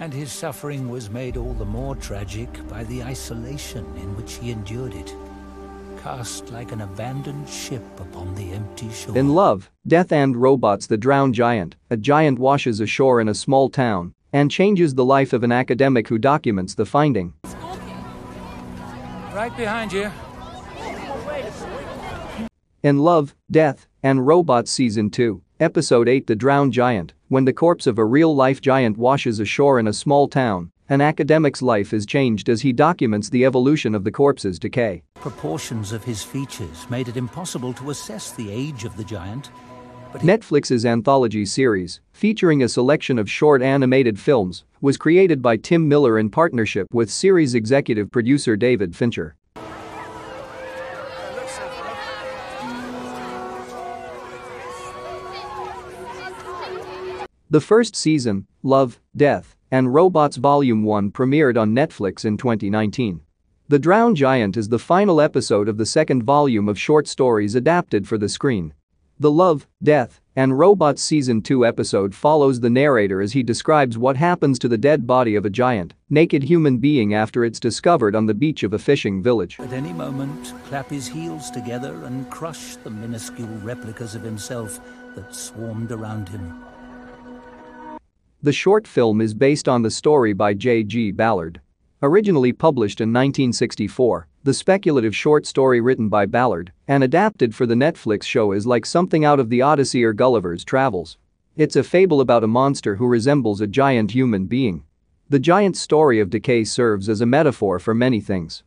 And his suffering was made all the more tragic by the isolation in which he endured it, cast like an abandoned ship upon the empty shore. In Love, Death and Robots The Drowned Giant, a giant washes ashore in a small town and changes the life of an academic who documents the finding. Right behind you. In Love, Death, and Robots Season 2, Episode 8 The Drowned Giant, when the corpse of a real-life giant washes ashore in a small town, an academic's life is changed as he documents the evolution of the corpse's decay. Proportions of his features made it impossible to assess the age of the giant. But Netflix's anthology series, featuring a selection of short animated films, was created by Tim Miller in partnership with series executive producer David Fincher. The first season, Love, Death, and Robots Volume 1 premiered on Netflix in 2019. The Drowned Giant is the final episode of the second volume of short stories adapted for the screen. The Love, Death, and Robots Season 2 episode follows the narrator as he describes what happens to the dead body of a giant, naked human being after it's discovered on the beach of a fishing village. At any moment, clap his heels together and crush the minuscule replicas of himself that swarmed around him. The short film is based on the story by J.G. Ballard. Originally published in 1964, the speculative short story written by Ballard and adapted for the Netflix show is like something out of the Odyssey or Gulliver's Travels. It's a fable about a monster who resembles a giant human being. The giant's story of decay serves as a metaphor for many things.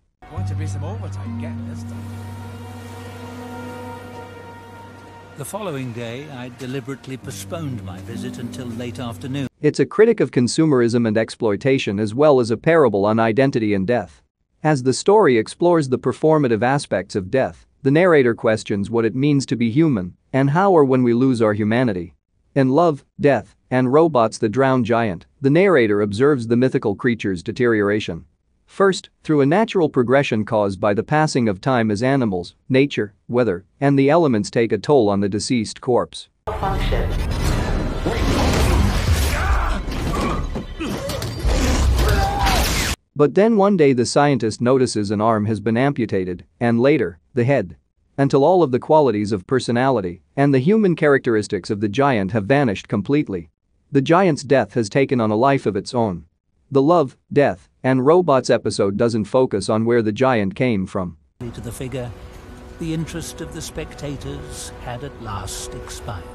The following day, I deliberately postponed my visit until late afternoon. It's a critic of consumerism and exploitation as well as a parable on identity and death. As the story explores the performative aspects of death, the narrator questions what it means to be human and how or when we lose our humanity. In Love, Death, and Robots The Drowned Giant, the narrator observes the mythical creature's deterioration. First, through a natural progression caused by the passing of time as animals, nature, weather, and the elements take a toll on the deceased corpse. But then one day the scientist notices an arm has been amputated, and later, the head. Until all of the qualities of personality and the human characteristics of the giant have vanished completely. The giant's death has taken on a life of its own. The Love, Death, and Robots episode doesn't focus on where the giant came from. To the figure, the interest of the spectators had at last expired.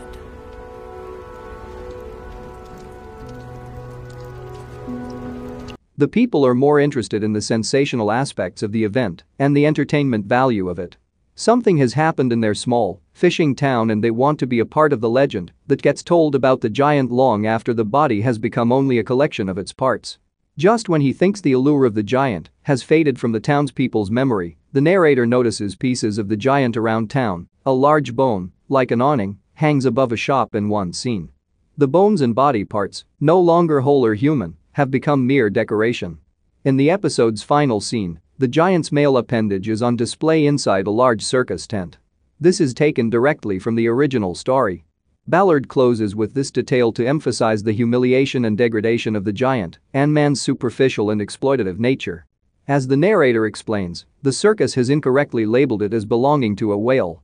The people are more interested in the sensational aspects of the event and the entertainment value of it. Something has happened in their small, fishing town and they want to be a part of the legend that gets told about the giant long after the body has become only a collection of its parts. Just when he thinks the allure of the giant has faded from the townspeople's memory, the narrator notices pieces of the giant around town, a large bone, like an awning, hangs above a shop in one scene. The bones and body parts, no longer whole or human, have become mere decoration. In the episode's final scene, the giant's male appendage is on display inside a large circus tent. This is taken directly from the original story. Ballard closes with this detail to emphasize the humiliation and degradation of the giant and man's superficial and exploitative nature. As the narrator explains, the circus has incorrectly labeled it as belonging to a whale.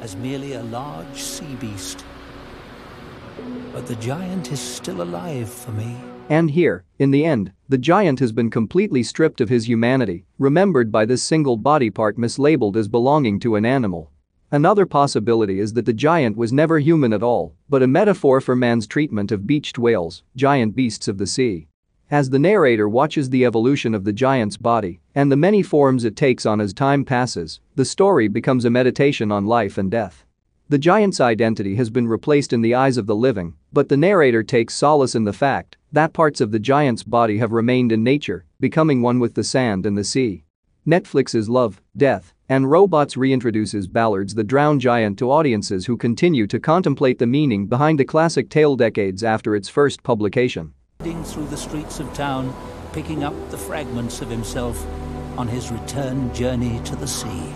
As merely a large sea beast. But the giant is still alive for me. And here, in the end, the giant has been completely stripped of his humanity, remembered by this single body part mislabeled as belonging to an animal. Another possibility is that the giant was never human at all, but a metaphor for man's treatment of beached whales, giant beasts of the sea. As the narrator watches the evolution of the giant's body and the many forms it takes on as time passes, the story becomes a meditation on life and death. The giant's identity has been replaced in the eyes of the living, but the narrator takes solace in the fact that parts of the giant's body have remained in nature, becoming one with the sand and the sea. Netflix's Love, Death, and Robots reintroduces Ballard's The Drowned Giant to audiences who continue to contemplate the meaning behind the classic tale decades after its first publication. Through the streets of town, picking up the fragments of himself on his return journey to the sea.